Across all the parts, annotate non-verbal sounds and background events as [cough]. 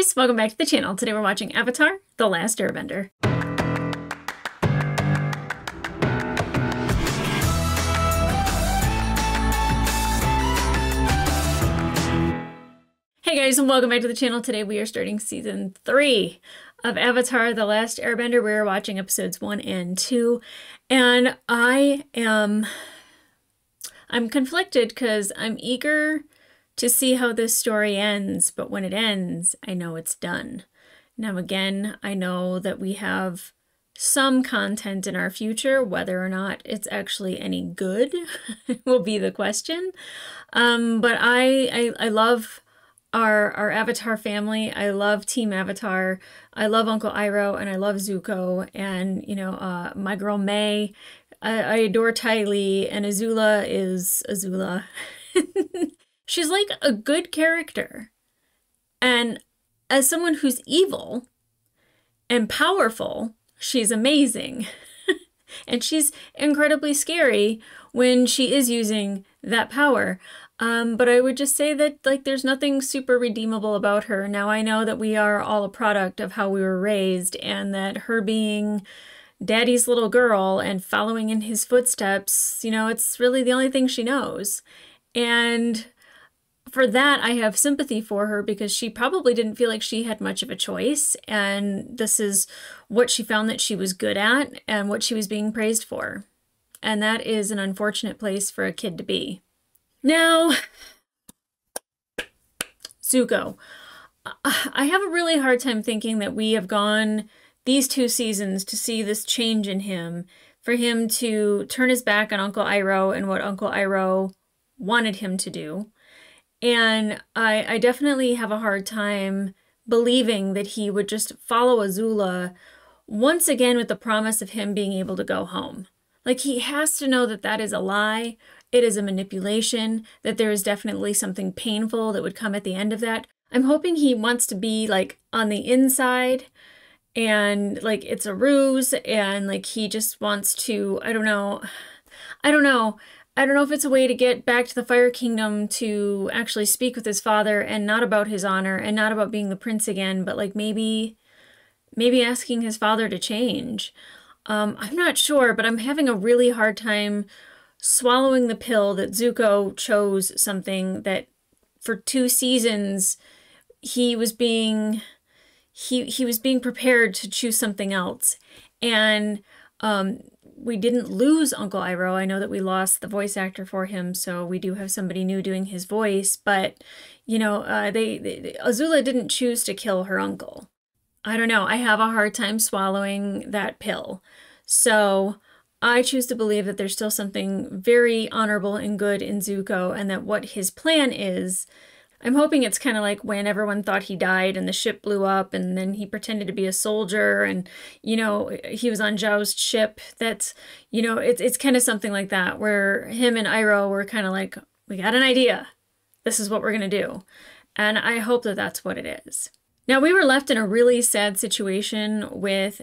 guys, welcome back to the channel. Today we're watching Avatar The Last Airbender. Hey guys, and welcome back to the channel. Today we are starting season three of Avatar The Last Airbender. We're watching episodes one and two, and I am I'm conflicted because I'm eager to see how this story ends, but when it ends, I know it's done. Now, again, I know that we have some content in our future, whether or not it's actually any good [laughs] will be the question. Um, but I, I, I love our our Avatar family. I love Team Avatar. I love Uncle Iroh and I love Zuko and you know uh, my girl Mai. I, I adore Ty Lee and Azula is Azula. [laughs] she's like a good character. And as someone who's evil and powerful, she's amazing. [laughs] and she's incredibly scary when she is using that power. Um, but I would just say that like there's nothing super redeemable about her. Now I know that we are all a product of how we were raised and that her being daddy's little girl and following in his footsteps, you know, it's really the only thing she knows. And for that, I have sympathy for her because she probably didn't feel like she had much of a choice. And this is what she found that she was good at and what she was being praised for. And that is an unfortunate place for a kid to be. Now, Zuko. I have a really hard time thinking that we have gone these two seasons to see this change in him, for him to turn his back on Uncle Iroh and what Uncle Iroh wanted him to do and I, I definitely have a hard time believing that he would just follow Azula once again with the promise of him being able to go home. Like he has to know that that is a lie, it is a manipulation, that there is definitely something painful that would come at the end of that. I'm hoping he wants to be like on the inside and like it's a ruse and like he just wants to, I don't know. [sighs] I don't know. I don't know if it's a way to get back to the Fire Kingdom to actually speak with his father and not about his honor and not about being the prince again, but like maybe maybe asking his father to change. Um, I'm not sure, but I'm having a really hard time swallowing the pill that Zuko chose something that for two seasons he was being he he was being prepared to choose something else. And um, we didn't lose Uncle Iroh. I know that we lost the voice actor for him, so we do have somebody new doing his voice. But you know, uh, they, they Azula didn't choose to kill her uncle. I don't know. I have a hard time swallowing that pill. So I choose to believe that there's still something very honorable and good in Zuko, and that what his plan is I'm hoping it's kind of like when everyone thought he died and the ship blew up and then he pretended to be a soldier and you know he was on Zhao's ship that's you know it's it's kind of something like that where him and Iroh were kind of like we got an idea this is what we're going to do and I hope that that's what it is. Now we were left in a really sad situation with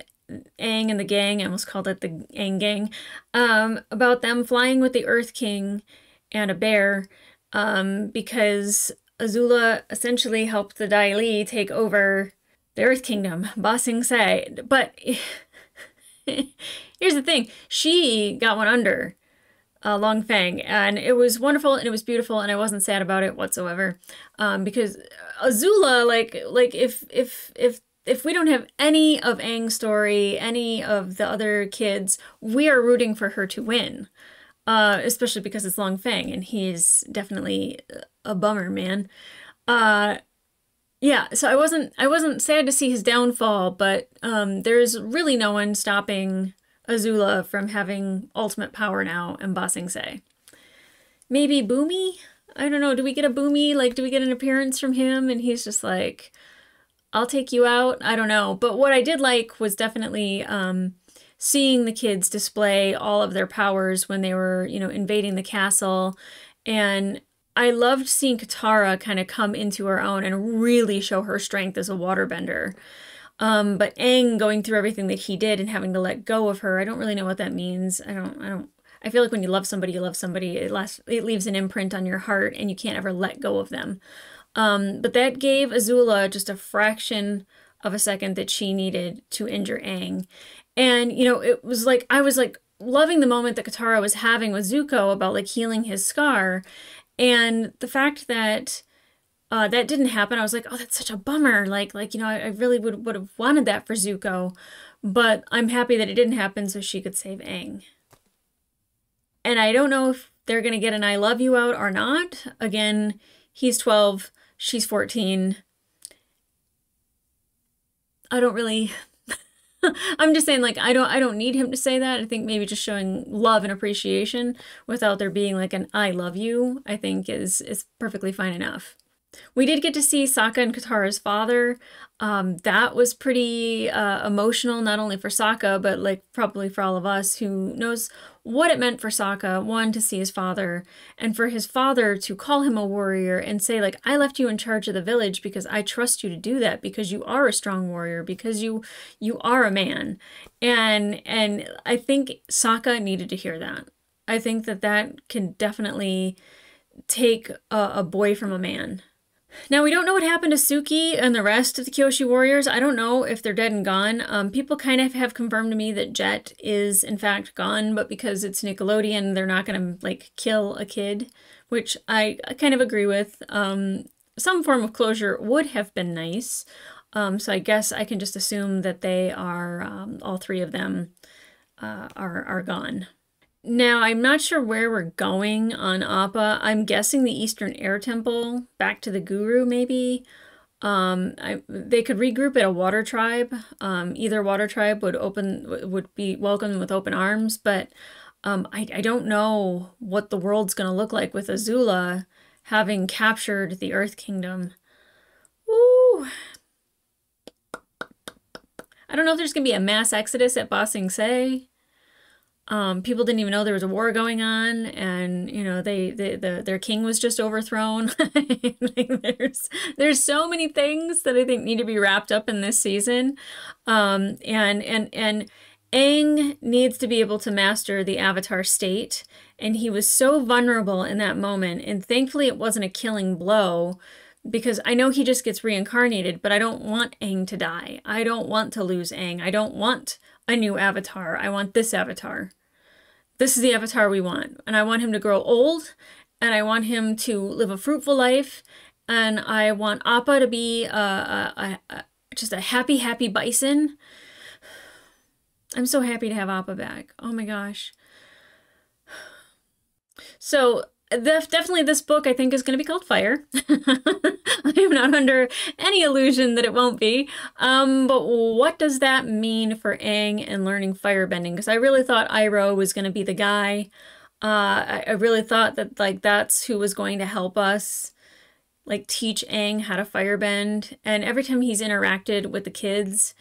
Aang and the gang, I almost called it the Aang gang, um, about them flying with the Earth King and a bear um, because Azula essentially helped the Dai Li take over the Earth Kingdom, Ba Sing Se. But [laughs] here's the thing she got one under uh, Long Feng, and it was wonderful and it was beautiful, and I wasn't sad about it whatsoever. Um, because Azula, like, like if if if if we don't have any of Aang's story, any of the other kids, we are rooting for her to win uh, especially because it's Long Feng, and he's definitely a bummer, man. Uh, yeah, so I wasn't I wasn't sad to see his downfall, but um, there's really no one stopping Azula from having ultimate power now and Ba Sing Se. Maybe Bumi? I don't know. Do we get a Bumi? Like, do we get an appearance from him? And he's just like, I'll take you out. I don't know. But what I did like was definitely um, seeing the kids display all of their powers when they were, you know, invading the castle. And I loved seeing Katara kind of come into her own and really show her strength as a waterbender. Um, but Aang going through everything that he did and having to let go of her, I don't really know what that means. I don't, I don't, I feel like when you love somebody, you love somebody. It lasts, it leaves an imprint on your heart, and you can't ever let go of them. Um, but that gave Azula just a fraction of a second that she needed to injure Aang. And, you know, it was like, I was like loving the moment that Katara was having with Zuko about like healing his scar. And the fact that uh, that didn't happen, I was like, oh, that's such a bummer. Like, like you know, I, I really would would have wanted that for Zuko, but I'm happy that it didn't happen so she could save Aang. And I don't know if they're gonna get an "I love you" out or not. Again, he's 12, she's 14. I don't really [laughs] I'm just saying like I don't I don't need him to say that. I think maybe just showing love and appreciation without there being like an I love you, I think is is perfectly fine enough. We did get to see Sokka and Katara's father. Um, that was pretty uh, emotional, not only for Sokka, but like probably for all of us who knows what it meant for Sokka, one, to see his father, and for his father to call him a warrior and say, like, I left you in charge of the village because I trust you to do that because you are a strong warrior, because you you are a man. And and I think Sokka needed to hear that. I think that that can definitely take a, a boy from a man now, we don't know what happened to Suki and the rest of the Kyoshi warriors. I don't know if they're dead and gone. Um, people kind of have confirmed to me that Jet is, in fact, gone, but because it's Nickelodeon, they're not going to, like, kill a kid, which I, kind of agree with. Um, some form of closure would have been nice. Um, so I guess I can just assume that they are, um, all three of them uh, are, are gone. Now, I'm not sure where we're going on Appa. I'm guessing the Eastern Air Temple, back to the Guru, maybe. Um, I, they could regroup at a water tribe. Um, either water tribe would open would be welcomed with open arms, but um, I, I don't know what the world's going to look like with Azula having captured the Earth Kingdom. Ooh. I don't know if there's going to be a mass exodus at Ba Sing Se. Um, people didn't even know there was a war going on, and you know they, they the their king was just overthrown. [laughs] there's there's so many things that I think need to be wrapped up in this season, um, and and and Aang needs to be able to master the Avatar state, and he was so vulnerable in that moment, and thankfully it wasn't a killing blow. Because I know he just gets reincarnated, but I don't want Aang to die. I don't want to lose Aang. I don't want a new avatar. I want this avatar this is the avatar we want. And I want him to grow old and I want him to live a fruitful life. And I want Appa to be uh, a, a, a, just a happy, happy bison. I'm so happy to have Appa back. Oh my gosh. [sighs] So definitely this book I think is going to be called Fire. [laughs] I am not under any illusion that it won't be. Um, but what does that mean for Aang and learning firebending? Because I really thought Iroh was going to be the guy. Uh, I, I really thought that like that's who was going to help us like teach Aang how to firebend. And every time he's interacted with the kids,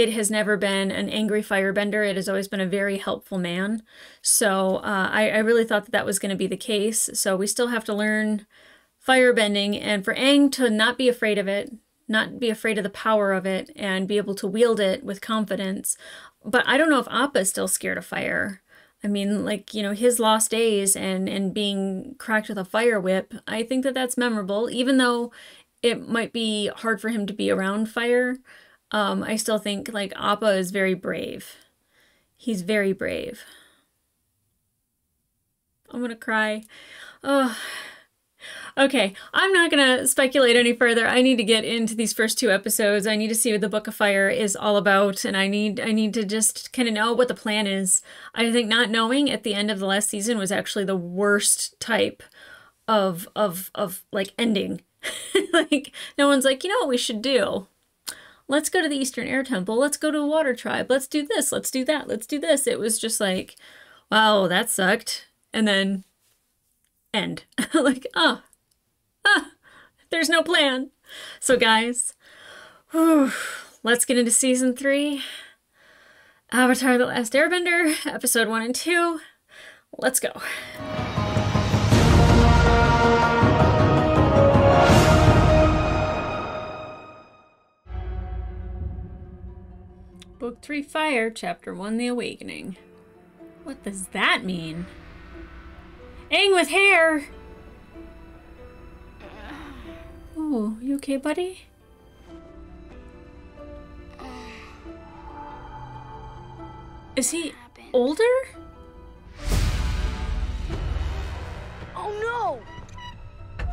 it has never been an angry firebender. It has always been a very helpful man. So uh, I, I really thought that that was going to be the case. So we still have to learn firebending, and for Aang to not be afraid of it, not be afraid of the power of it, and be able to wield it with confidence. But I don't know if Appa is still scared of fire. I mean, like, you know, his lost days and, and being cracked with a fire whip, I think that that's memorable, even though it might be hard for him to be around fire um, I still think like Appa is very brave. He's very brave. I'm gonna cry. Oh. Okay, I'm not gonna speculate any further. I need to get into these first two episodes. I need to see what the Book of Fire is all about, and I need I need to just kind of know what the plan is. I think not knowing at the end of the last season was actually the worst type of of of like ending. [laughs] like no one's like, you know what we should do? Let's go to the Eastern Air Temple. Let's go to a water tribe. Let's do this. Let's do that. Let's do this. It was just like, wow, that sucked. And then end. [laughs] like, oh, ah, there's no plan. So, guys, whew, let's get into season three Avatar The Last Airbender, episode one and two. Let's go. Book 3 Fire, Chapter 1 The Awakening. What does that mean? Aang with hair! Oh, you okay, buddy? Is he older? Oh no!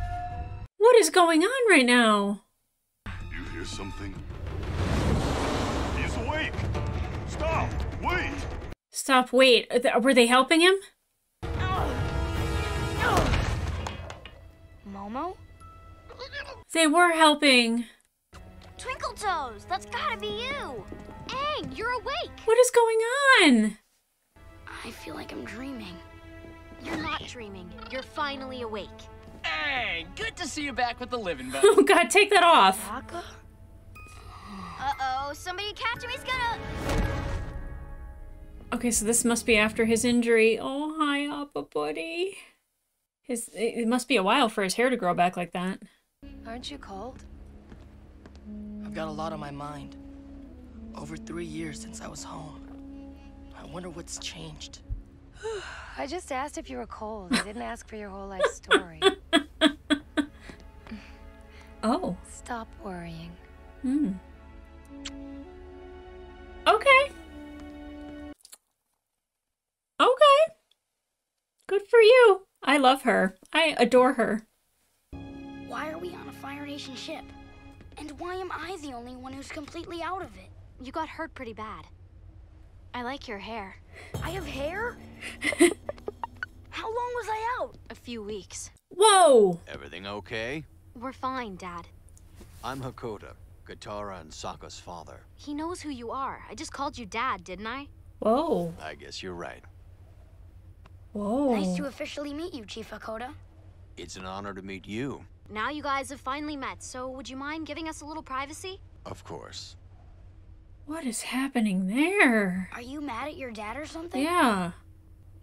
What is going on right now? You hear something? He's! Stop! Wait! Stop, wait. Were they helping him? no! Momo? They were helping. Twinkle Toes, that's gotta be you! Aang, you're awake! What is going on? I feel like I'm dreaming. You're not dreaming. You're finally awake. Hey, good to see you back with the living, [laughs] bud. Oh god, take that off. Sokka? Uh-oh, somebody catch him, he's gonna... Okay, so this must be after his injury. Oh, hi, Appa buddy. His it it must be a while for his hair to grow back like that. Aren't you cold? I've got a lot on my mind. Over three years since I was home. I wonder what's changed. [sighs] I just asked if you were cold. I didn't ask for your whole life story. [laughs] Oh. Stop worrying. Hmm. Okay. Okay. Good for you. I love her. I adore her. Why are we on a Fire Nation ship? And why am I the only one who's completely out of it? You got hurt pretty bad. I like your hair. I have hair? [laughs] How long was I out? A few weeks. Whoa. Everything okay? We're fine, Dad. I'm Hakoda, Katara and Sokka's father. He knows who you are. I just called you Dad, didn't I? Whoa. I guess you're right. Whoa. Nice to officially meet you, Chief Hakoda. It's an honor to meet you. Now you guys have finally met, so would you mind giving us a little privacy? Of course. What is happening there? Are you mad at your dad or something? Yeah.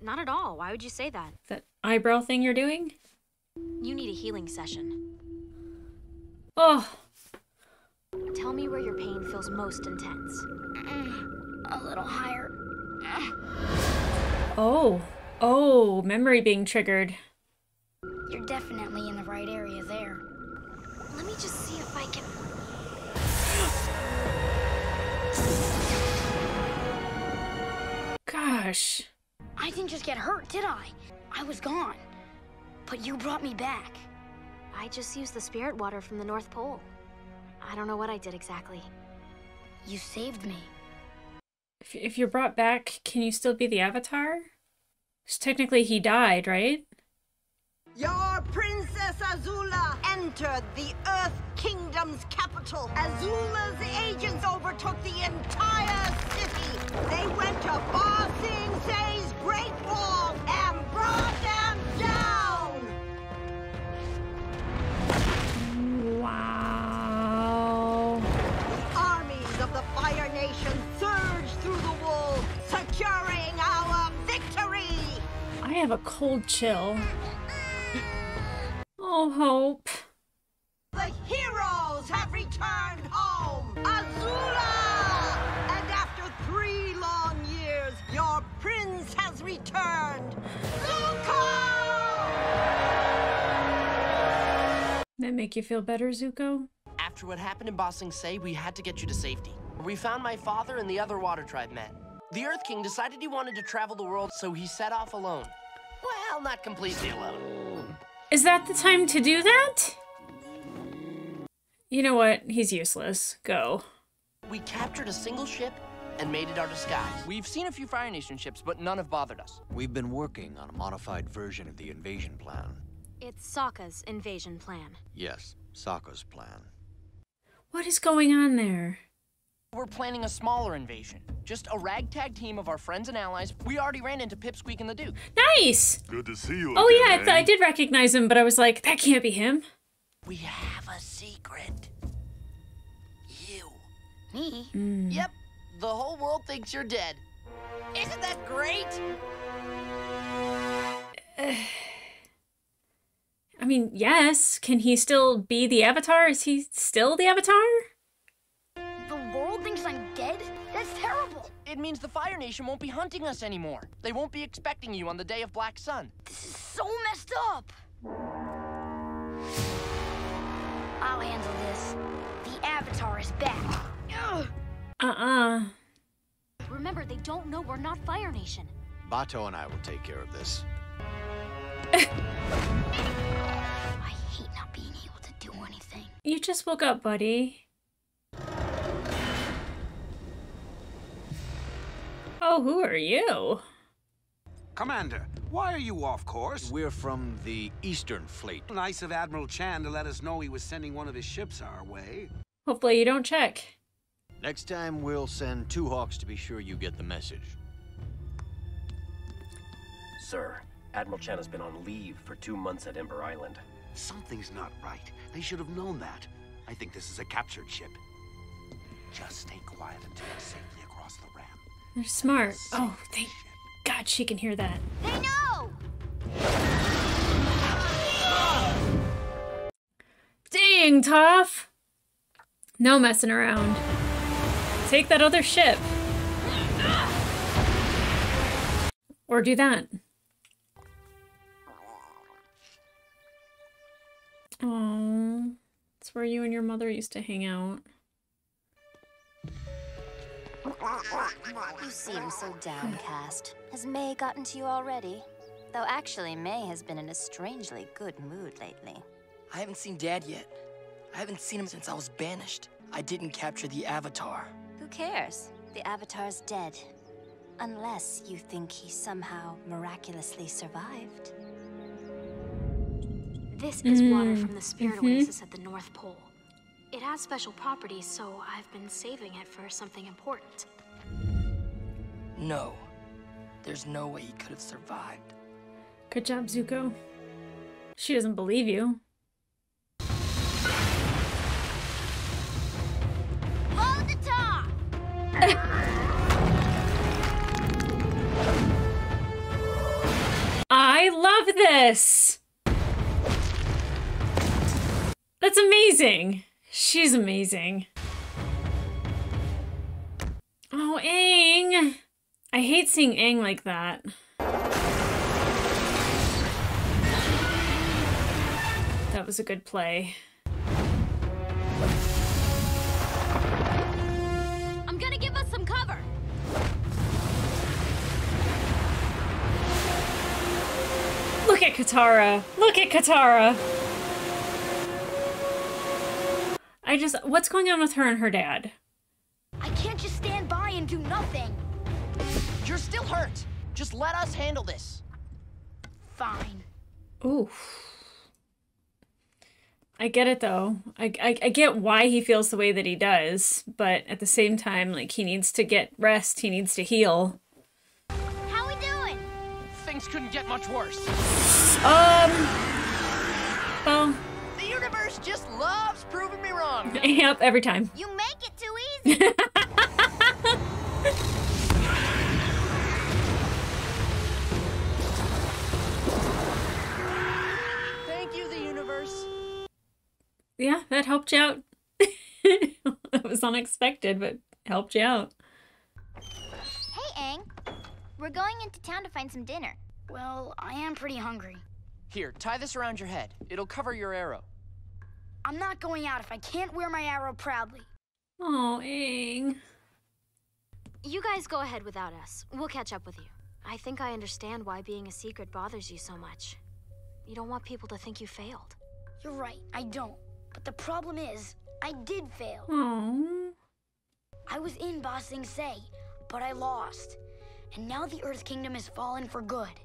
Not at all. Why would you say that? That eyebrow thing you're doing? You need a healing session. Oh. Tell me where your pain feels most intense. Mm, a little higher. [sighs] Oh. Oh, memory being triggered. You're definitely in the right area there. Let me just see if I can. [gasps] Gosh. I didn't just get hurt, did I? I was gone. But you brought me back. I just used the spirit water from the North Pole. I don't know what I did exactly. You saved me. If, if you're brought back, can you still be the Avatar? 'Cause technically he died, right? Your Princess Azula entered the Earth Kingdom's capital. Azula's agents overtook the entire city. They went to Ba Sing Se's Great Wall and brought have a cold chill. Oh, Hope. The heroes have returned home! Azula! And after three long years, your prince has returned! Zuko! That make you feel better, Zuko? After what happened in Ba Sing Se, we had to get you to safety. We found my father and the other water tribe men. The Earth King decided he wanted to travel the world, so he set off alone. Well, not completely alone. Is that the time to do that? You know what? He's useless. Go. We captured a single ship and made it our disguise. We've seen a few Fire Nation ships, but none have bothered us. We've been working on a modified version of the invasion plan. It's Sokka's invasion plan. Yes, Sokka's plan. What is going on there? We're planning a smaller invasion. Just a ragtag team of our friends and allies. We already ran into Pipsqueak and the Duke. Nice! Good to see you Oh, again, yeah, I, th- I eh? did recognize him, but I was like, that can't be him. We have a secret. You. Me? Hmm. Yep, the whole world thinks you're dead. Isn't that great? [sighs] I mean, yes. Can he still be the Avatar? Is he still the Avatar? It means the Fire Nation won't be hunting us anymore. They won't be expecting you on the day of Black Sun. This is so messed up. I'll handle this. The Avatar is back. [gasps] Uh-uh. Remember, they don't know we're not Fire Nation. Bato and I will take care of this. [laughs] I hate not being able to do anything. You just woke up, buddy. Oh, who are you? Commander, why are you off course? We're from the Eastern Fleet. Nice of Admiral Chan to let us know he was sending one of his ships our way. Hopefully you don't check. Next time, we'll send two Hawks to be sure you get the message. Sir, Admiral Chan has been on leave for two months at Ember Island. Something's not right. They should have known that. I think this is a captured ship. Just stay quiet until we're safely across the ram. They're smart. Oh, thank God she can hear that. They know! Dang, Toph! No messing around. Take that other ship. Or do that. Oh, it's where you and your mother used to hang out. You seem so downcast. Has Mai gotten to you already? Though actually, Mai has been in a strangely good mood lately. I haven't seen Dad yet. I haven't seen him since I was banished. I didn't capture the Avatar. Who cares? The Avatar's dead. Unless you think he somehow miraculously survived. This is water Mm, from the Spirit mhm. Oasis at the North Pole. It has special properties, so I've been saving it for something important. No. There's no way he could have survived. Good job, Zuko. She doesn't believe you. Load the top! [laughs] I love this! That's amazing. She's amazing. Oh, Aang! I hate seeing Aang like that. That was a good play. I'm gonna give us some cover. Look at Katara! Look at Katara! I just. What's going on with her and her dad? I can't just stand by and do nothing. You're still hurt. Just let us handle this. Fine. Ooh. I get it though. I, I I get why he feels the way that he does, but at the same time, like he needs to get rest. He needs to heal. How we doing? Things couldn't get much worse. Um. Well, The universe just loves proving me wrong. [laughs] yep. Every time. You make it too easy. [laughs] Thank you, the universe. Yeah, that helped you out. [laughs] it was unexpected, but helped you out. hey, Aang. We're going into town to find some dinner. Well, I am pretty hungry. Here, tie this around your head. It'll cover your arrow. I'm not going out if I can't wear my arrow proudly. Oh, Aang. You guys go ahead without us. We'll catch up with you. I think I understand why being a secret bothers you so much. You don't want people to think you failed. You're right, I don't. But the problem is, I did fail. Oh. I was in Ba Sing Se, but I lost. And now the Earth Kingdom has fallen for good.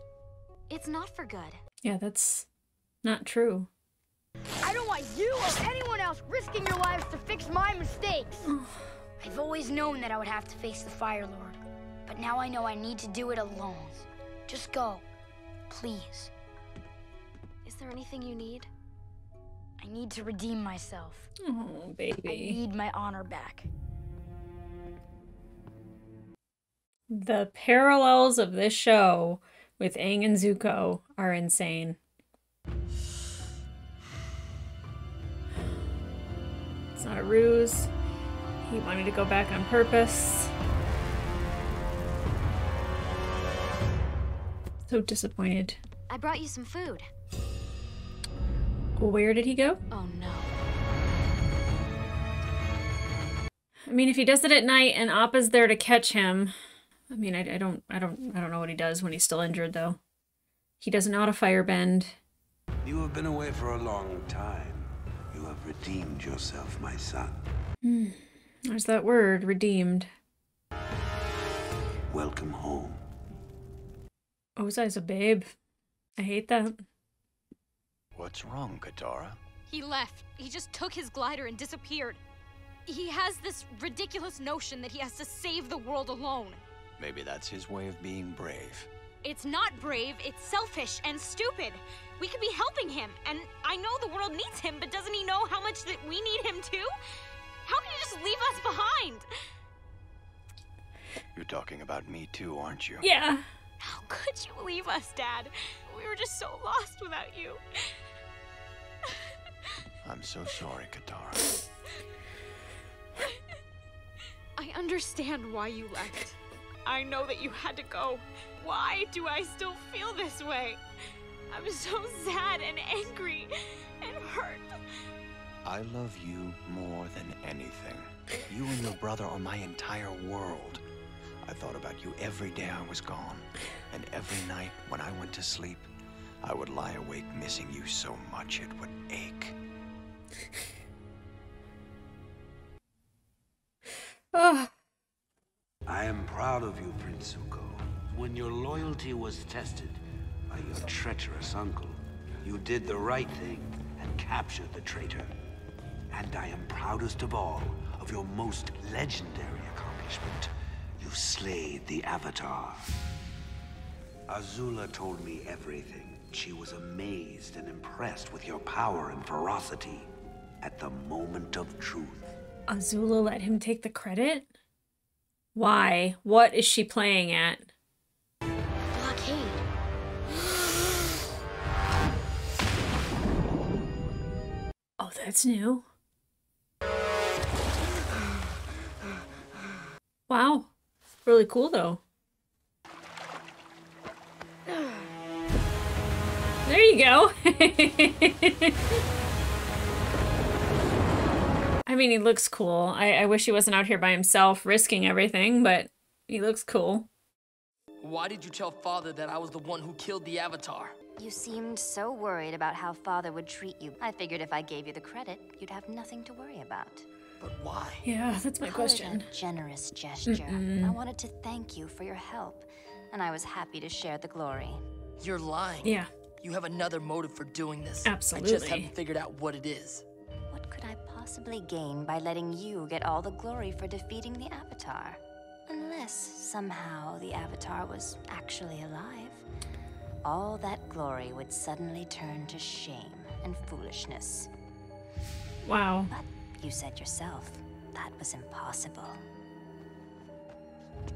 It's not for good. Yeah, that's not true. I don't want you or anyone else risking your lives to fix my mistakes. [sighs] I've always known that I would have to face the Fire Lord, but now I know I need to do it alone. Just go, please. Is there anything you need? I need to redeem myself. Oh, I baby. need my honor back. The parallels of this show with Aang and Zuko are insane. It's not a ruse. He wanted to go back on purpose. So disappointed. I brought you some food. Where did he go? Oh no. I mean, if he does it at night and Appa's there to catch him, I mean, I, I, don't, I don't, I don't know what he does when he's still injured though. He doesn't know how to firebend. You have been away for a long time. You redeemed yourself, my son. Hmm. There's that word, redeemed. Welcome home. Ozai's a babe. I hate that. What's wrong, Katara? He left. He just took his glider and disappeared. He has this ridiculous notion that he has to save the world alone. Maybe that's his way of being brave. It's not brave, it's selfish and stupid. We could be helping him, and I know the world needs him, but doesn't he know how much that we need him too? How can you just leave us behind? You're talking about me too, aren't you? Yeah. How could you leave us, Dad? We were just so lost without you. I'm so sorry, Katara. I understand why you left. I know that you had to go. Why do I still feel this way? I'm so sad and angry and hurt. I love you more than anything. You and your brother are my entire world. I thought about you every day I was gone. And every night when I went to sleep, I would lie awake missing you so much it would ache. Oh. I am proud of you, Prince Zuko. When your loyalty was tested by your treacherous uncle, you did the right thing and captured the traitor. And I am proudest of all of your most legendary accomplishment. You slayed the Avatar. Azula told me everything. She was amazed and impressed with your power and ferocity at the moment of truth. Azula let him take the credit? Why? What is she playing at? That's new. Wow. Really cool, though. There you go. [laughs] I mean, he looks cool. I, I wish he wasn't out here by himself risking everything, but he looks cool. Why did you tell Father that I was the one who killed the Avatar? You seemed so worried about how Father would treat you. I figured if I gave you the credit, you'd have nothing to worry about. But why? Yeah, that's my Call it question. A generous gesture. Mm-mm. I wanted to thank you for your help, and I was happy to share the glory. You're lying. Yeah. You have another motive for doing this. Absolutely. I just haven't figured out what it is. What could I possibly gain by letting you get all the glory for defeating the Avatar? Unless somehow the Avatar was actually alive. All that glory would suddenly turn to shame and foolishness. Wow. But you said yourself that was impossible.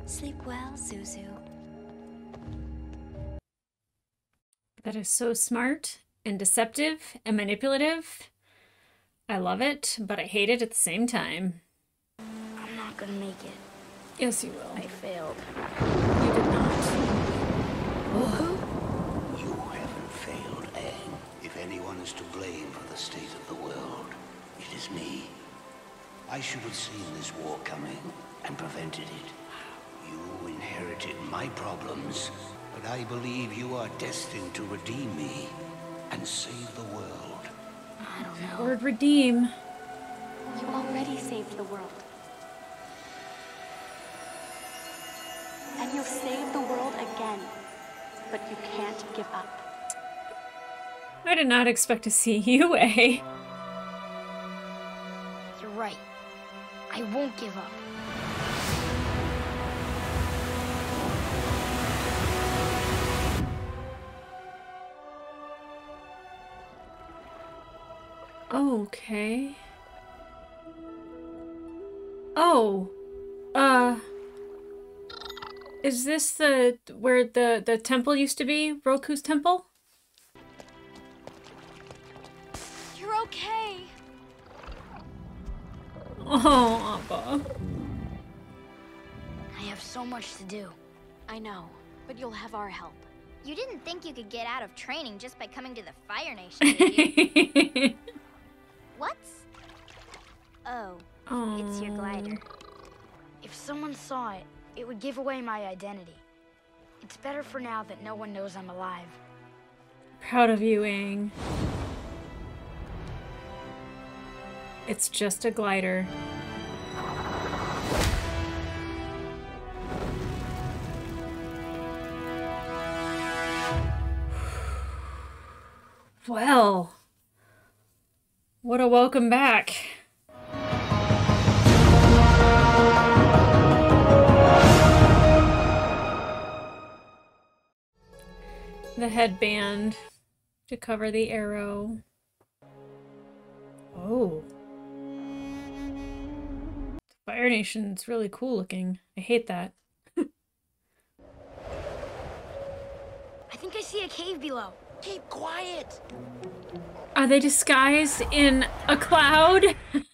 Sleep well, Zuzu. That is so smart and deceptive and manipulative. I love it, but I hate it at the same time. I'm not gonna make it. Yes, you will. I failed. You did not. You haven't failed, Aang. If is to blame for the state of the world, it is me. I should have seen this war coming and prevented it. You inherited my problems, but I believe you are destined to redeem me and save the world. I don't know. Word redeem. You already saved the world. And you'll save the world again. But you can't give up. I did not expect to see you, A. [laughs] You're right. I won't give up. Okay. Oh. Uh. Is this the where the the temple used to be? Roku's temple? Okay. Oh, Appa. I have so much to do. I know, but you'll have our help. You didn't think you could get out of training just by coming to the Fire Nation, did you? [laughs] what? Oh, it's your glider. If someone saw it, it would give away my identity. It's better for now that no one knows I'm alive. Proud of you, Aang. It's just a glider. [sighs] Well, what a welcome back. The headband to cover the arrow. Oh. Fire Nation's really cool looking. I hate that. [laughs] I think I see a cave below. Keep quiet. Are they disguised in a cloud? [laughs]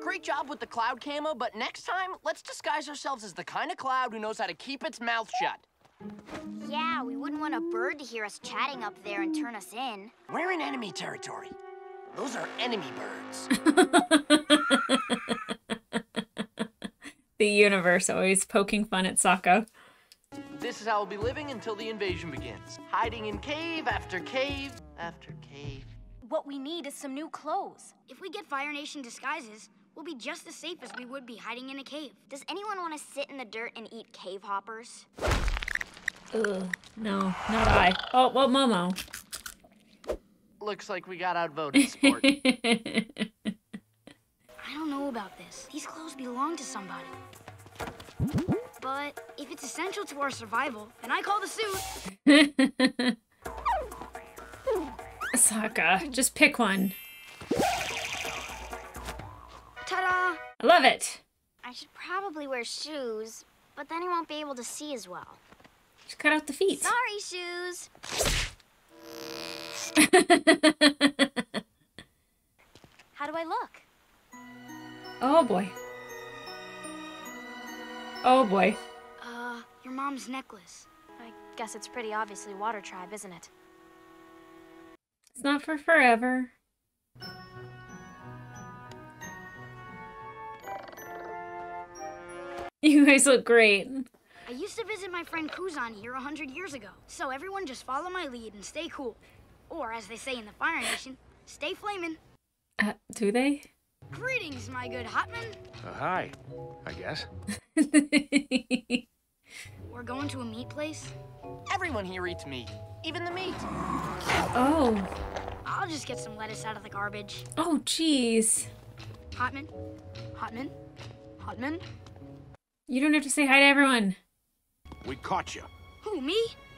Great job with the cloud camo, but next time, let's disguise ourselves as the kind of cloud who knows how to keep its mouth shut. Yeah, we wouldn't want a bird to hear us chatting up there and turn us in. We're in enemy territory. Those are enemy birds. [laughs] the universe always poking fun at Sokka. This is how we'll be living until the invasion begins. Hiding in cave after cave after cave. What we need is some new clothes. If we get Fire Nation disguises, we'll be just as safe as we would be hiding in a cave. Does anyone want to sit in the dirt and eat cave hoppers? Ugh, no, not I. Oh, well, Momo. Looks like we got outvoted, sport. [laughs] I don't know about this. These clothes belong to somebody. But if it's essential to our survival, then I call the suit. [laughs] Sokka, just pick one. Ta-da! I love it. I should probably wear shoes, but then I won't be able to see as well. Just cut out the feet. Sorry, shoes. [laughs] How do I look? Oh boy. Oh boy. Uh, your mom's necklace. I guess it's pretty obviously Water Tribe, isn't it? It's not for forever. [laughs] You guys look great. I used to visit my friend Kuzon here a hundred years ago. So everyone just follow my lead and stay cool. Or as they say in the Fire Nation, stay flamin'. Uh, do they? Greetings, my good Hotman. Uh, hi, I guess. [laughs] We're going to a meat place. Everyone here eats meat, even the meat. Oh. I'll just get some lettuce out of the garbage. Oh, jeez. Hotman? Hotman? Hotman? You don't have to say hi to everyone. We caught you. Who, me?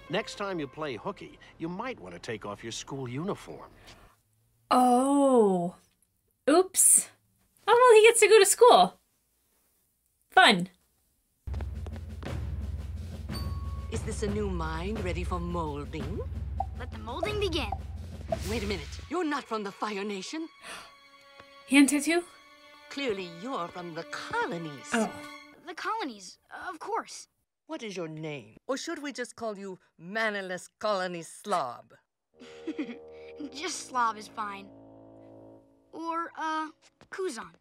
Next time you play hooky, you might want to take off your school uniform. Oh. Oops. Oh, well, he gets to go to school. Fun. Is this a new mind ready for molding? Let the molding begin. Wait a minute. You're not from the Fire Nation. [gasps] Hand tattoo? Clearly, you're from the colonies. Oh. The colonies, of course. What is your name? Or should we just call you Mannerless Colony Slob? [laughs] just Slob is fine. Or, uh, Kuzon.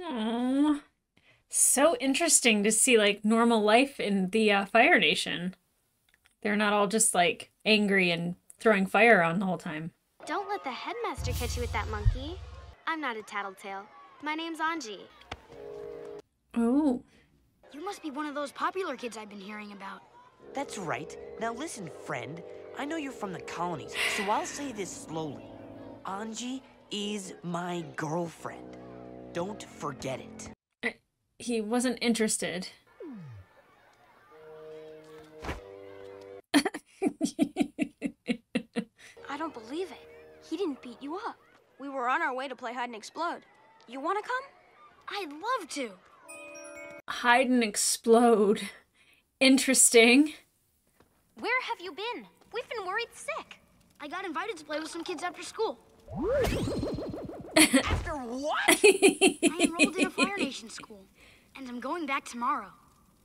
Aww. So interesting to see like normal life in the uh, Fire Nation. They're not all just like angry and throwing fire on the whole time. Don't let the headmaster catch you with that monkey. I'm not a tattletale. My name's On Ji. Oh. You must be one of those popular kids I've been hearing about. That's right. Now listen, friend. I know you're from the colonies, so I'll say this slowly. On Ji is my girlfriend. Don't forget it. I, he wasn't interested. I don't believe it. He didn't beat you up. We were on our way to play hide and explode. You want to come? I'd love to. Hide and explode. Interesting. Where have you been? We've been worried sick. I got invited to play with some kids after school. [laughs] after what? [laughs] I enrolled in a Fire Nation school, and I'm going back tomorrow.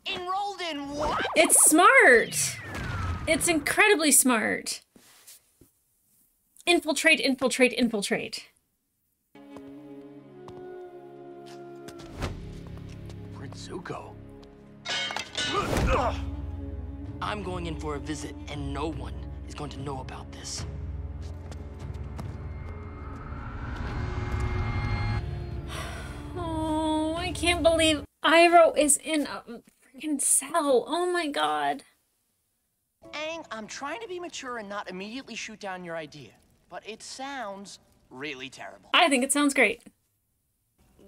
Enrolled in what? It's smart. It's incredibly smart. Infiltrate, infiltrate, infiltrate. Zuko. I'm going in for a visit, and no one is going to know about this. [sighs] Oh, I can't believe Iroh is in a freaking cell. Oh my god. Aang, I'm trying to be mature and not immediately shoot down your idea, but it sounds really terrible. I think it sounds great.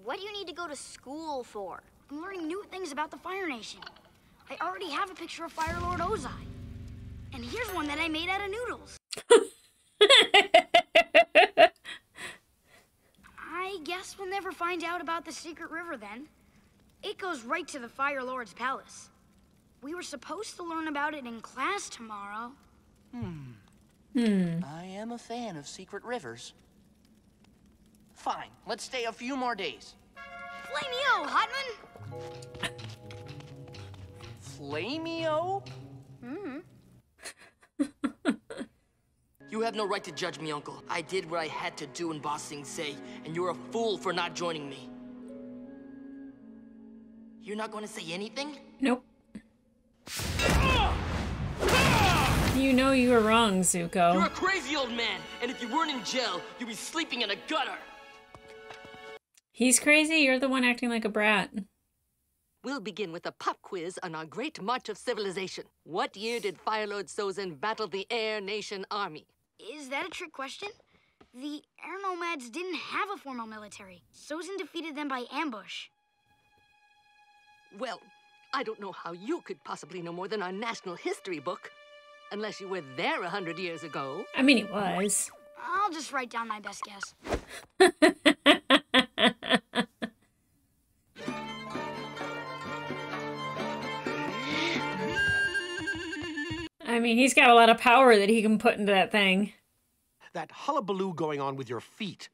What do you need to go to school for? I'm learning new things about the Fire Nation. I already have a picture of Fire Lord Ozai. And here's one that I made out of noodles. [laughs] I guess we'll never find out about the secret river then. It goes right to the Fire Lord's palace. We were supposed to learn about it in class tomorrow. Hmm. Hmm. I am a fan of secret rivers. Fine, let's stay a few more days. Flameo, Hotman! Flameo? Hmm. [laughs] You have no right to judge me, Uncle. I did what I had to do in Ba Sing Se, and you're a fool for not joining me. You're not going to say anything? Nope. You know you were wrong, Zuko. You're a crazy old man, and if you weren't in jail, you'd be sleeping in a gutter. He's crazy, you're the one acting like a brat. We'll begin with a pop quiz on our great march of civilization. What year did Fire Lord Sozin battle the Air Nation Army? Is that a trick question? The air nomads didn't have a formal military. Sozin defeated them by ambush. Well, I don't know how you could possibly know more than our national history book. Unless you were there a hundred years ago. I mean, it was. I'll just write down my best guess. [laughs] I mean, he's got a lot of power that he can put into that thing. That hullabaloo going on with your feet.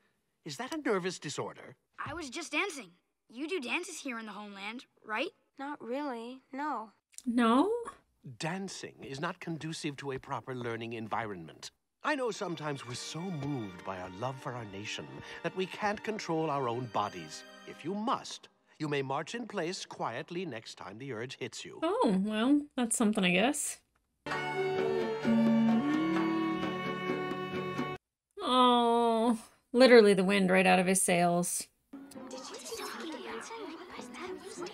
Is that a nervous disorder? I was just dancing. You do dances here in the homeland, right? Not really, no. No? Dancing is not conducive to a proper learning environment. I know sometimes we're so moved by our love for our nation that we can't control our own bodies. If you must, you may march in place quietly next time the urge hits you. Oh, well, that's something, I guess. Oh, literally the wind right out of his sails. Did you see Donky dance by that before?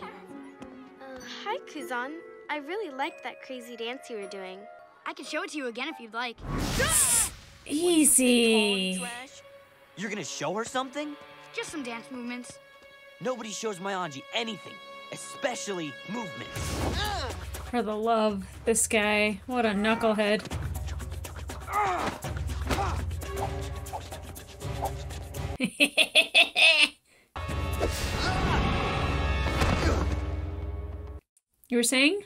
Uh, hi, Kuzon. I really liked that crazy dance you were doing. I can show it to you again if you'd like. Easy. You're gonna show her something? Just some dance movements. Nobody shows my On Ji anything, especially movements. For the love, this guy. What a knucklehead. [laughs] you were saying?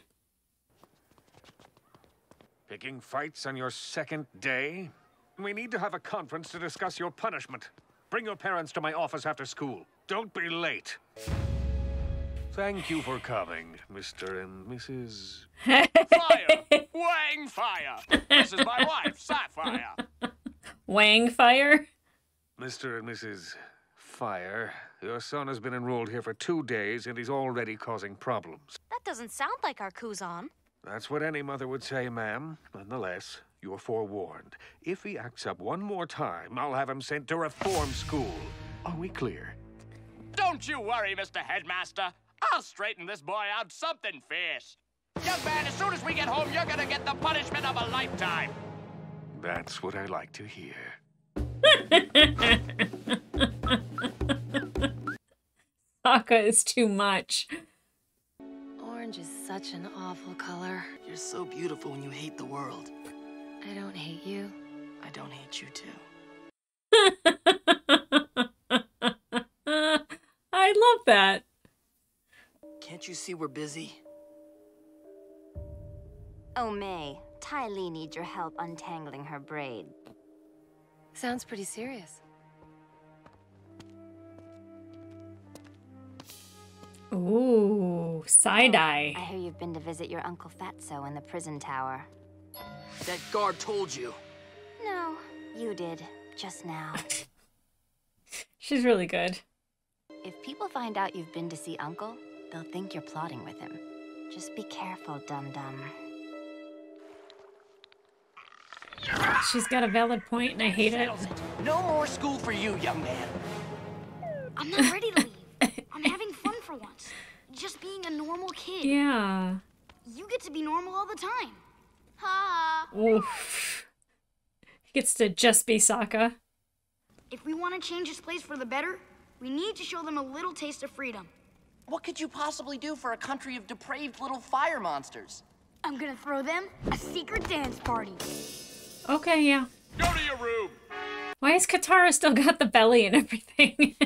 Picking fights on your second day? We need to have a conference to discuss your punishment. Bring your parents to my office after school. Don't be late. Thank you for coming, Mr. and Mrs. Fire! [laughs] Wang fire! This is my wife, Sapphire. Wang fire? Mr. and Mrs. Fire. Your son has been enrolled here for two days and he's already causing problems. That doesn't sound like our Kuzon. That's what any mother would say, ma'am. Nonetheless, you're forewarned. If he acts up one more time, I'll have him sent to reform school. Are we clear? Don't you worry, Mr. Headmaster. I'll straighten this boy out something fierce. Young man, as soon as we get home, you're gonna get the punishment of a lifetime. That's what I like to hear. [laughs] Sokka is too much. Orange is such an awful color. You're so beautiful when you hate the world. I don't hate you. I don't hate you too. [laughs] I love that. Can't you see we're busy? Oh, Mai, Ty Lee needs your help untangling her braid. Sounds pretty serious. Ooh, side eye. Oh, I hear you've been to visit your Uncle Fatso in the prison tower. That guard told you. No, you did, just now. [laughs] She's really good. if people find out you've been to see Uncle, They'll think you're plotting with him. Just be careful, dum-dum. She's got a valid point, and I hate it. No more school for you, young man. I'm not ready to leave. I'm having fun for once. Just being a normal kid. Yeah. You get to be normal all the time. Ha! Oof. Gets to just be Sokka. If we want to change this place for the better, we need to show them a little taste of freedom. What could you possibly do for a country of depraved little fire monsters? I'm gonna throw them a secret dance party. Okay, yeah. Go to your room. Why has Katara still got the belly and everything? [laughs]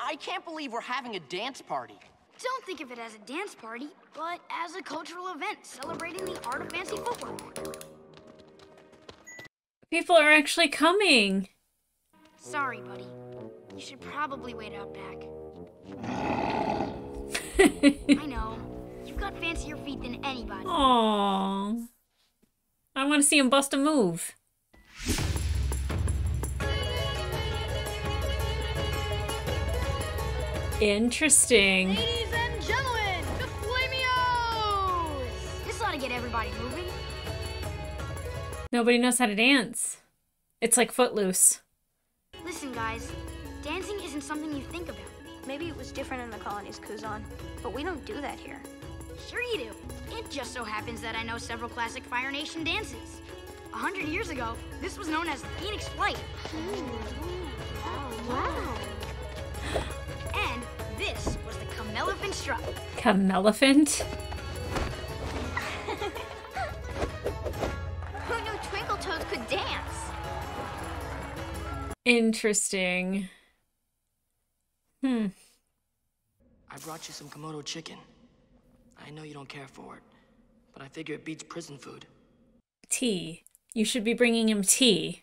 I can't believe we're having a dance party. Don't think of it as a dance party, but as a cultural event celebrating the art of fancy footwork. People are actually coming. Sorry, buddy. You should probably wait out back. [laughs] I know. You've got fancier feet than anybody. Aww. I want to see him bust a move. Interesting. Ladies and gentlemen, the Flamios! This ought to get everybody moving. Nobody knows how to dance. It's like Footloose. Listen, guys. Dancing isn't something you think about. Maybe it was different in the colonies, Kuzon, but we don't do that here. Sure you do. It just so happens that I know several classic Fire Nation dances. A hundred years ago, this was known as the Phoenix Flight. Wow. And this was the Camelephant Strut. Camelephant? [laughs] Who knew Twinkle Toes could dance? Interesting. Hmm. I brought you some Komodo chicken. I know you don't care for it, but I figure it beats prison food. Tea. You should be bringing him tea.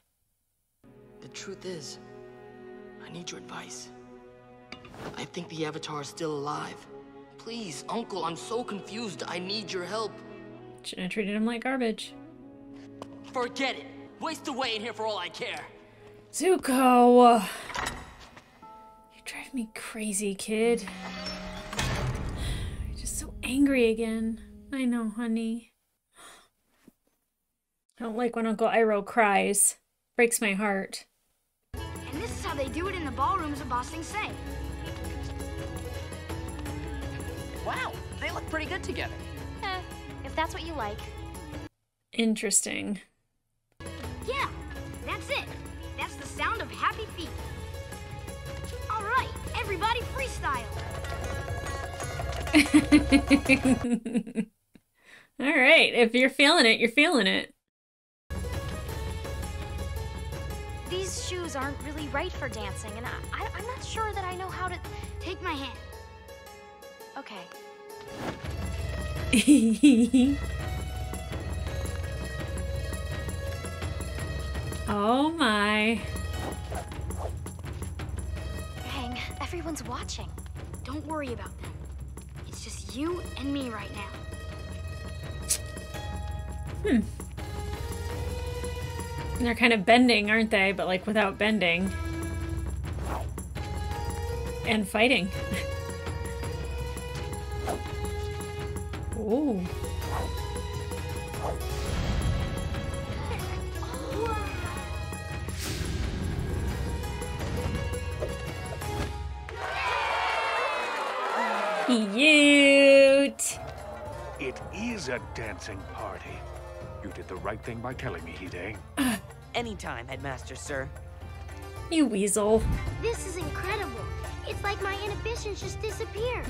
The truth is, I need your advice. I think the Avatar is still alive. Please, Uncle, I'm so confused. I need your help. Shouldn't have treated him like garbage. Forget it. Waste away in here for all I care. Zuko! You drive me crazy, kid. You're just so angry again. I know, honey. I don't like when Uncle Iroh cries. Breaks my heart. And this is how they do it in the ballrooms of Ba Say. Wow, they look pretty good together. Eh, if that's what you like. Interesting. Yeah, that's it. That's the sound of happy feet. Everybody freestyle. [laughs] All right, if you're feeling it, you're feeling it. These shoes aren't really right for dancing, and I, I, I'm not sure that I know how to. Take my hand. Okay. [laughs] oh my. Everyone's watching. Don't worry about them. It's just you and me right now. Hmm. They're kind of bending, aren't they? But like without bending. And fighting. [laughs] Ooh. Cute. It is a dancing party. You did the right thing by telling me, Hide. [clears throat] Anytime, Headmaster, sir. You weasel. This is incredible. It's like my inhibitions just disappeared.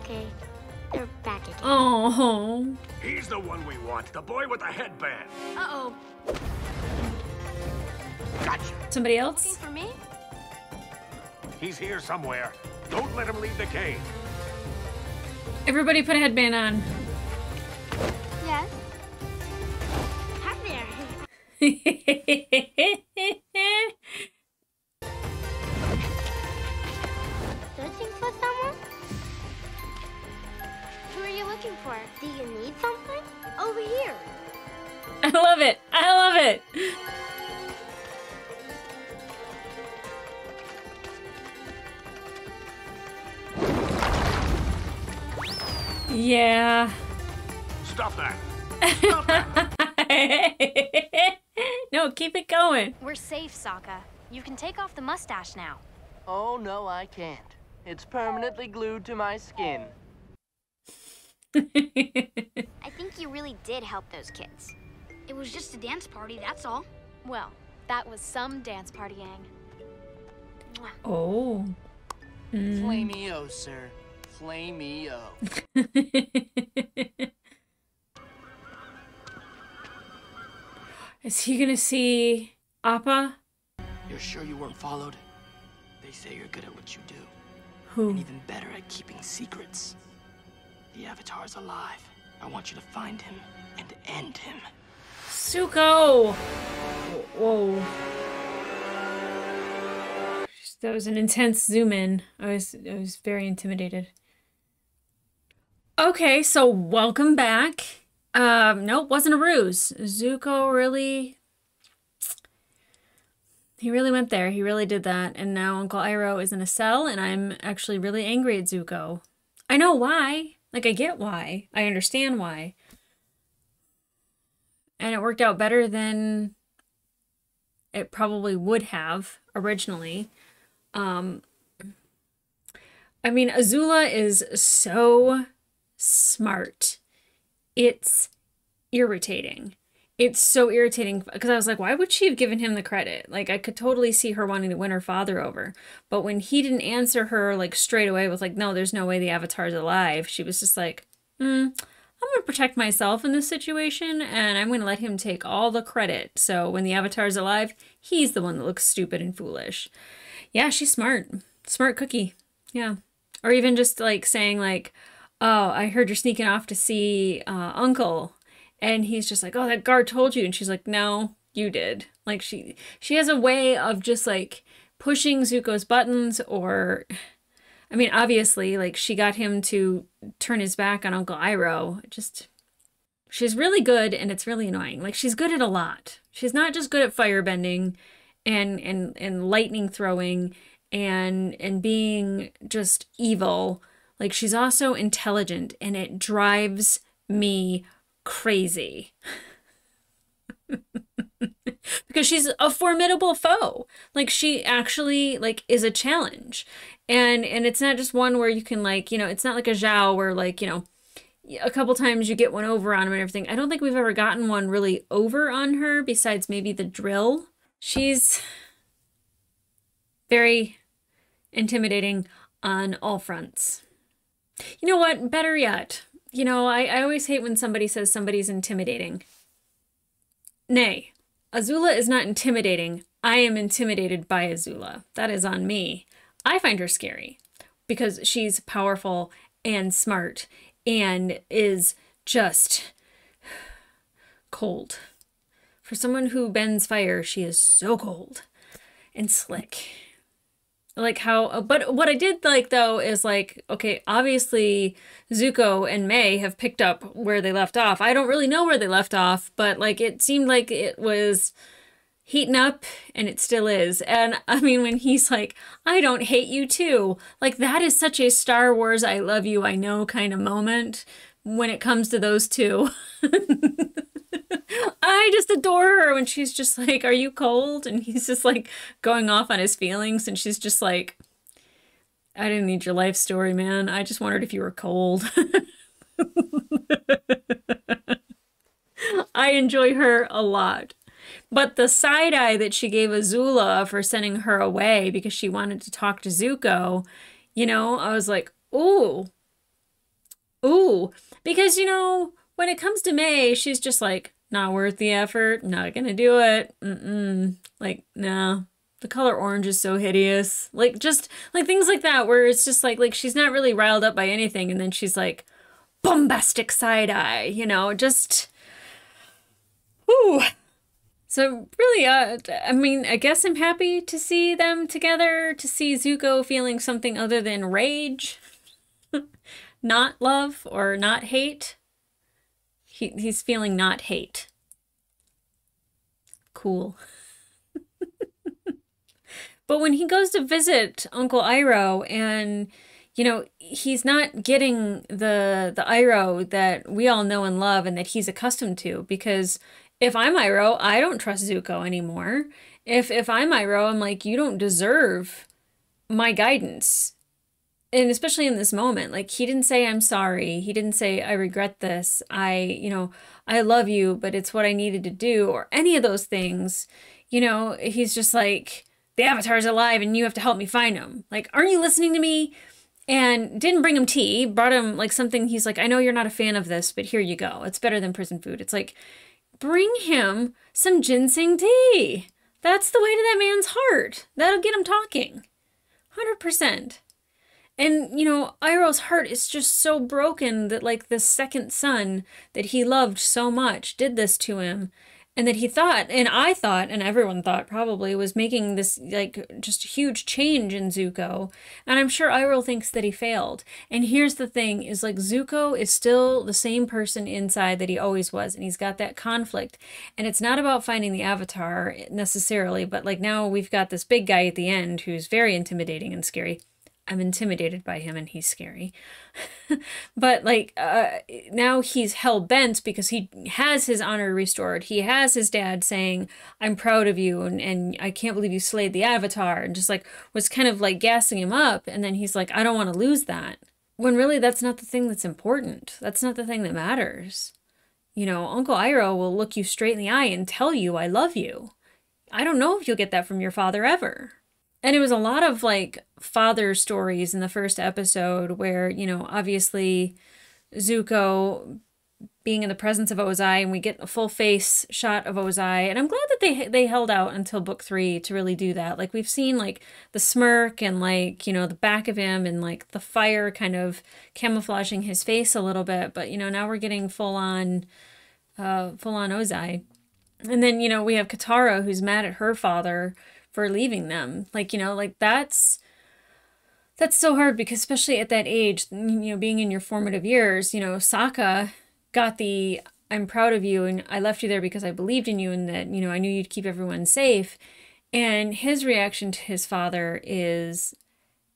Okay, they're back again. Oh. He's the one we want, the boy with the headband. Uh-oh. Gotcha. Somebody else? For me? He's here somewhere. Don't let him leave the cave. Everybody put a headband on. Yes. Hi there. [laughs] Searching for someone? Who are you looking for? Do you need something? Over here. I love it. I love it. Yeah. [laughs] Stop that. no, keep it going. We're safe, Sokka. You can take off the mustache now. Oh, no, I can't. It's permanently glued to my skin. I think you really did help those kids. It was just a dance party, that's all. Well, that was some dance party, Aang. Oh. Mm. Flameo, sir. Flameo. [laughs] Is he gonna see Appa? You're sure you weren't followed? They say you're good at what you do. Who? And even better at keeping secrets. The Avatar's alive. I want you to find him and end him. Zuko! Whoa. That was an intense zoom in. I was I was very intimidated. Okay, so welcome back. Um, nope, wasn't a ruse. Zuko really he really went there. He really did that. And now Uncle Iroh is in a cell, and I'm actually really angry at Zuko. I know why. Like, I get why. I understand why. And it worked out better than it probably would have originally. Um, I mean, Azula is so smart. It's irritating. It's so irritating because I was like, why would she have given him the credit? Like, I could totally see her wanting to win her father over. But when he didn't answer her, like, straight away with, like, no, there's no way the Avatar's alive, she was just like, hmm, I'm going to protect myself in this situation and I'm going to let him take all the credit. So when the Avatar's alive, he's the one that looks stupid and foolish. Yeah, she's smart. Smart cookie. Yeah. Or even just like saying, like, oh, I heard you're sneaking off to see uh, Uncle. And he's just like oh that guard told you. And she's like no you did. Like she she has a way of just like pushing zuko's buttons or i mean obviously like she got him to turn his back on uncle iroh. Just she's really good and it's really annoying. Like she's good at a lot. She's not just good at firebending and and and lightning throwing and and being just evil like she's also intelligent and it drives me crazy. [laughs] because she's a formidable foe. Like she actually like is a challenge. And and it's not just one where you can like, you know, it's not like a Zhao where like, you know, a couple times you get one over on him and everything. I don't think we've ever gotten one really over on her besides maybe the drill. She's very intimidating on all fronts. You know what? Better yet, you know, I, I always hate when somebody says somebody's intimidating. Nay, Azula is not intimidating. I am intimidated by Azula. That is on me. I find her scary because she's powerful and smart and is just cold. For someone who bends fire, she is so cold and slick like how uh, but what i did like though is like okay obviously zuko and Mai have picked up where they left off. I don't really know where they left off but like it seemed like it was heating up and it still is. And i mean when he's like i don't hate you too like that is such a star wars i love you i know kind of moment when it comes to those two [laughs] I just adore her when she's just like, Are you cold? And he's just like going off on his feelings. And she's just like, I didn't need your life story, man. I just wondered if you were cold. [laughs] I enjoy her a lot. But the side eye that she gave Azula for sending her away because she wanted to talk to Zuko, you know, I was like, ooh, ooh. Because, you know, when it comes to Mai, she's just like, not worth the effort, not gonna do it. Mm-mm. Like, nah. The color orange is so hideous. Like just like things like that where it's just like like she's not really riled up by anything and then she's like bombastic side eye, you know, just Ooh. So really, uh, I mean, I guess I'm happy to see them together, to see Zuko feeling something other than rage, [laughs] not love or not hate. He, he's feeling not hate. Cool. [laughs] but when he goes to visit Uncle Iroh and you know, he's not getting the the Iroh that we all know and love and that he's accustomed to because if I'm Iroh, I don't trust Zuko anymore. If if I'm Iroh, I'm like, you don't deserve my guidance. And especially in this moment, like he didn't say I'm sorry. He didn't say I regret this. I, you know, I love you, but it's what I needed to do or any of those things. You know, he's just like the avatar's alive and you have to help me find him. Like, aren't you listening to me? and didn't bring him tea brought him like something he's like i know you're not a fan of this but here you go it's better than prison food it's like bring him some ginseng tea that's the way to that man's heart that'll get him talking 100% and you know iroh's heart is just so broken that like the second son that he loved so much did this to him. And that he thought and i thought and everyone thought probably was making this like just huge change in zuko. And i'm sure iroh thinks that he failed. And here's the thing is like zuko is still the same person inside that he always was and he's got that conflict. And it's not about finding the avatar necessarily but like now we've got this big guy at the end who's very intimidating and scary I'm intimidated by him and he's scary. [laughs] but like uh, now he's hell bent because he has his honor restored. He has his dad saying, "I'm proud of you," and and I can't believe you slayed the Avatar, and just like was kind of like gassing him up. And then he's like, "I don't want to lose that." When really that's not the thing that's important. That's not the thing that matters. You know, Uncle Iroh will look you straight in the eye and tell you, "I love you." I don't know if you'll get that from your father ever. And it was a lot of like father stories in the first episode where, you know, obviously Zuko being in the presence of Ozai and we get a full face shot of Ozai and I'm glad that they they held out until book 3 to really do that. Like we've seen like the smirk and like, you know, the back of him and like the fire kind of camouflaging his face a little bit, but you know, now we're getting full on uh full on Ozai. And then, you know, we have Katara who's mad at her father for leaving them. Like, you know, like that's that's so hard because especially at that age, you know, being in your formative years, you know, Sokka got the I'm proud of you and I left you there because I believed in you and that, you know, I knew you'd keep everyone safe. And his reaction to his father is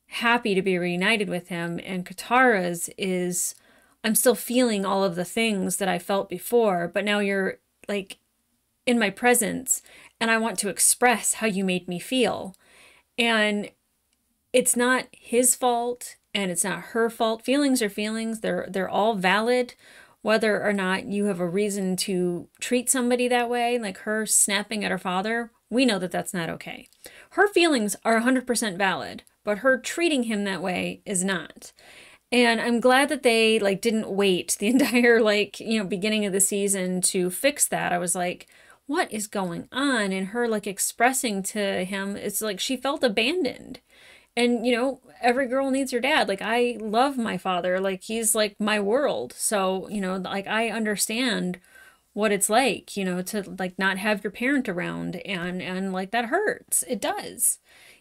happy to be reunited with him and Katara's is I'm still feeling all of the things that I felt before, but now you're like in my presence and I want to express how you made me feel. And it's not his fault and it's not her fault. Feelings are feelings. They're they're all valid whether or not you have a reason to treat somebody that way, like her snapping at her father. We know that that's not okay. Her feelings are 100% valid, but her treating him that way is not. And I'm glad that they like didn't wait the [laughs] entire like, you know, beginning of the season to fix that. I was like, what is going on? And her like expressing to him, it's like she felt abandoned. And you know, every girl needs her dad. Like I love my father. Like he's like my world. So, you know, like I understand what it's like, you know, to like not have your parent around and and like that hurts. It does.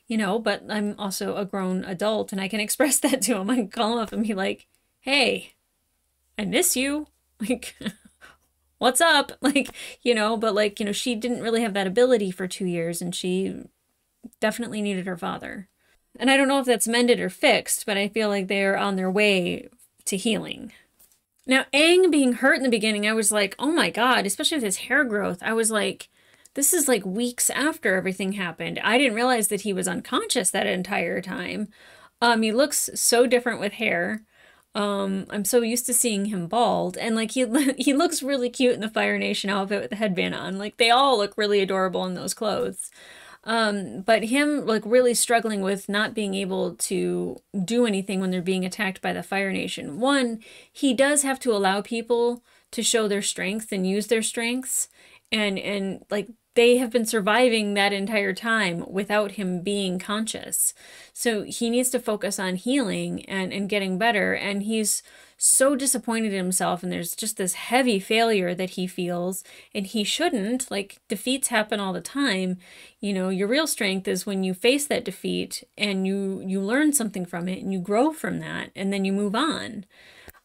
You know, but I'm also a grown adult and I can [laughs] express that to him. I can call him up and be like, "Hey, I miss you." [laughs] Like what's up? [laughs] Like, you know, but like, you know, she didn't really have that ability for two years and she definitely needed her father. And I don't know if that's mended or fixed, but I feel like they're on their way to healing. Now, Aang being hurt in the beginning, I was like, oh my God, especially with his hair growth, I was like, this is like weeks after everything happened. I didn't realize that he was unconscious that entire time. Um, he looks so different with hair. Um, I'm so used to seeing him bald, and like he [laughs] he looks really cute in the Fire Nation outfit with the headband on. Like they all look really adorable in those clothes. Um, but him like really struggling with not being able to do anything when they're being attacked by the Fire Nation. One, he does have to allow people to show their strength and use their strengths, and and like they have been surviving that entire time without him being conscious. So he needs to focus on healing and, and getting better. And he's so disappointed in himself. And there's just this heavy failure that he feels. And he shouldn't. Like defeats happen all the time. You know, your real strength is when you face that defeat and you you learn something from it and you grow from that and then you move on.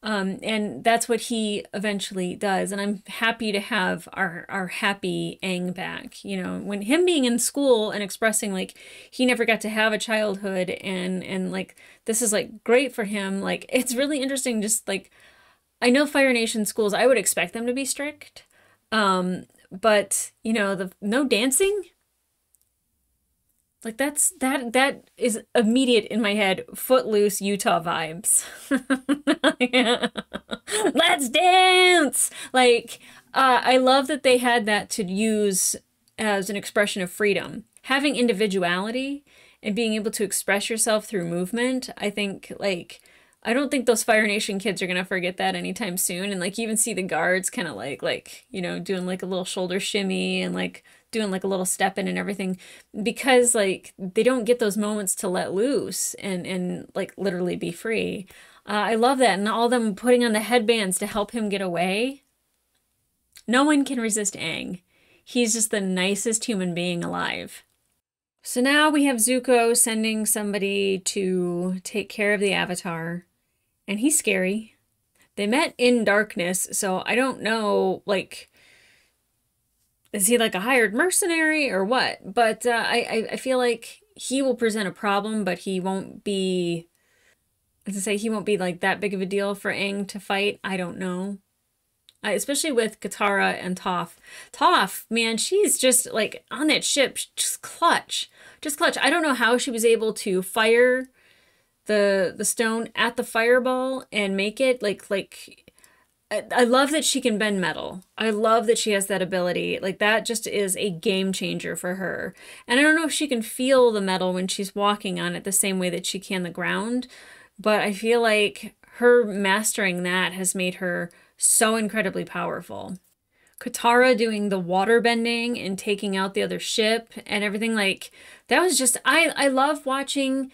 Um, and that's what he eventually does. And I'm happy to have our, our happy Aang back. You know, when him being in school and expressing like he never got to have a childhood and, and like this is like great for him. Like it's really interesting. Just like, I know Fire Nation schools, I would expect them to be strict. Um, but you know, the no dancing, like that's that that is immediate in my head. Footloose Utah vibes. [laughs] Let's dance. Like uh, I love that they had that to use as an expression of freedom. Having individuality and being able to express yourself through movement. I think like I don't think those Fire Nation kids are gonna forget that anytime soon. And like you even see the guards kind of like like you know doing like a little shoulder shimmy and like doing like a little step in and everything because like they don't get those moments to let loose and and like literally be free. Uh, I love that and all them putting on the headbands to help him get away. No one can resist Aang He's just the nicest human being alive. So now we have Zuko sending somebody to take care of the Avatar, and he's scary. They met in darkness, so I don't know, like, is he like a hired mercenary or what? But uh, I, I feel like he will present a problem, but he won't be, I say, he won't be like that big of a deal for Aang to fight. I don't know. Especially with Katara and Toph. Toph, man, she's just like on that ship, just clutch, just clutch. I don't know how she was able to fire the the stone at the fireball and make it like like I love that she can bend metal. I love that she has that ability. Like that just is a game changer for her. And I don't know if she can feel the metal when she's walking on it the same way that she can the ground, but I feel like her mastering that has made her so incredibly powerful. Katara doing the water bending and taking out the other ship and everything like that was just I I love watching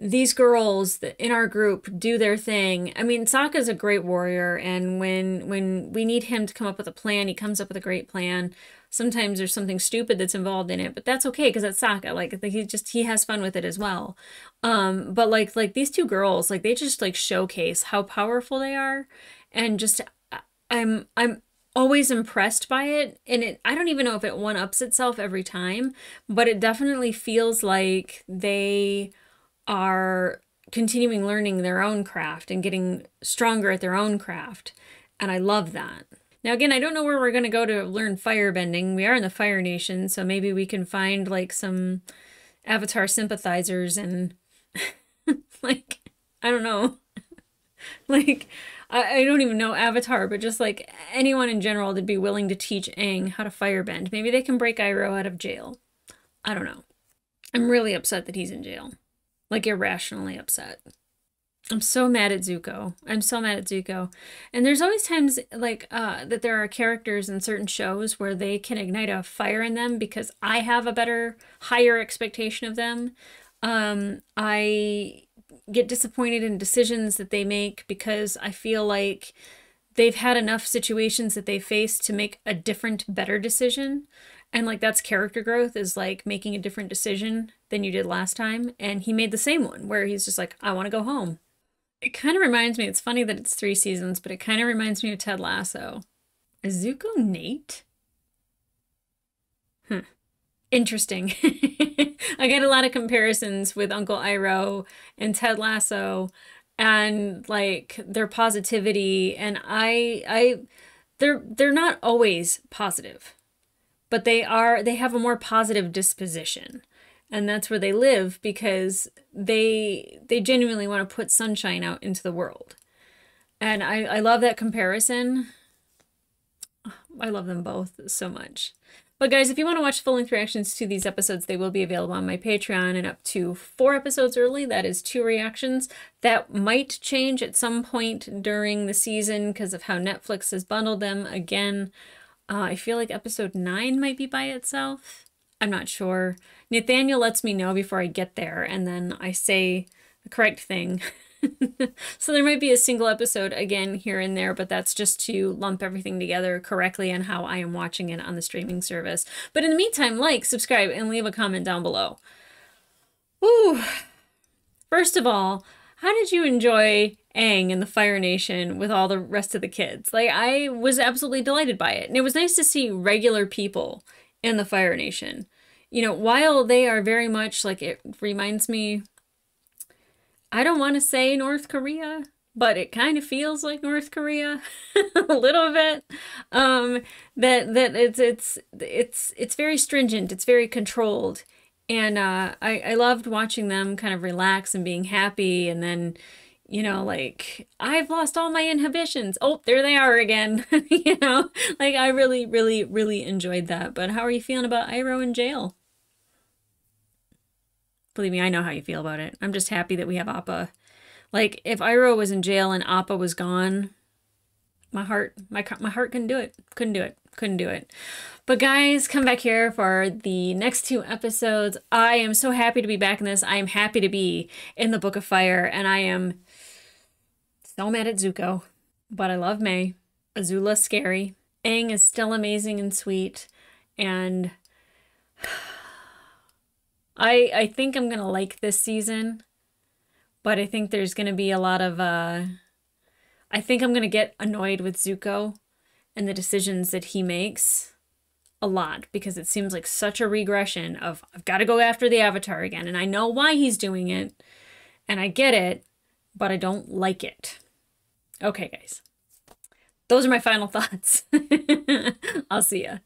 these girls in our group do their thing. I mean, Sokka's a great warrior, and when when we need him to come up with a plan, he comes up with a great plan. Sometimes there's something stupid that's involved in it, but that's okay because it's Sokka. Like he just he has fun with it as well. Um, but like like these two girls, like they just like showcase how powerful they are, and just I'm I'm always impressed by it and it I don't even know if it one ups itself every time, but it definitely feels like they are continuing learning their own craft and getting stronger at their own craft. And I love that. Now, again, I don't know where we're going to go to learn firebending. We are in the Fire Nation, so maybe we can find like some Avatar sympathizers and [laughs] like, I don't know. [laughs] like, I, I don't even know Avatar, but just like anyone in general that'd be willing to teach Aang how to firebend. Maybe they can break Iroh out of jail. I don't know. I'm really upset that he's in jail like irrationally upset. I'm so mad at Zuko. I'm so mad at Zuko. And there's always times like uh, that there are characters in certain shows where they can ignite a fire in them because I have a better, higher expectation of them. Um, I get disappointed in decisions that they make because I feel like they've had enough situations that they face to make a different, better decision and like that's character growth is like making a different decision than you did last time. And he made the same one where he's just like i want to go home. It kind of reminds me it's funny that it's three seasons but it kind of reminds me of ted lasso. Is zuko nate? Hmm interesting. [laughs] I get a lot of comparisons with uncle iroh and ted lasso and like their positivity. And i i they're they're not always positive but they are they have a more positive disposition. And that's where they live because they they genuinely want to put sunshine out into the world. And i i love that comparison. I love them both so much. But guys if you want to watch full-length reactions to these episodes they will be available on my patreon and up to four episodes early. That is two reactions that might change at some point during the season because of how netflix has bundled them again uh, I feel like episode 9 might be by itself. I'm not sure. Nathanael lets me know before I get there, and then I say the correct thing. [laughs] so there might be a single episode again here and there, but that's just to lump everything together correctly and how I am watching it on the streaming service. But in the meantime, like, subscribe, and leave a comment down below. Ooh. First of all, how did you enjoy Aang and the Fire Nation with all the rest of the kids? Like, I was absolutely delighted by it. And it was nice to see regular people in the Fire Nation. You know, while they are very much like, it reminds me, I don't want to say North Korea, but it kind of feels like North Korea [laughs] a little bit. Um, that that it's it's it's it's very stringent. It's very controlled, and uh, I I loved watching them kind of relax and being happy, and then you know like I've lost all my inhibitions. Oh, there they are again. [laughs] you know, like I really really really enjoyed that. But how are you feeling about Iroh in jail? Believe me, I know how you feel about it. I'm just happy that we have Appa like if Iroh was in jail and Appa was gone, my heart, my my heart couldn't do it. Couldn't do it. Couldn't do it. But guys, come back here for the next two episodes. I am so happy to be back in this. I am happy to be in the Book of Fire, and I am so mad at Zuko, but I love Mai. Azula's scary. Aang is still amazing and sweet, and [sighs] I I think I'm gonna like this season but I think there's to be a lot of uh I think I'm to get annoyed with Zuko and the decisions that he makes a lot because it seems like such a regression of I've got to go after the avatar again and I know why he's doing it and I get it, but I don't like it. Okay, guys. Those are my final [laughs] thoughts. I'll see ya.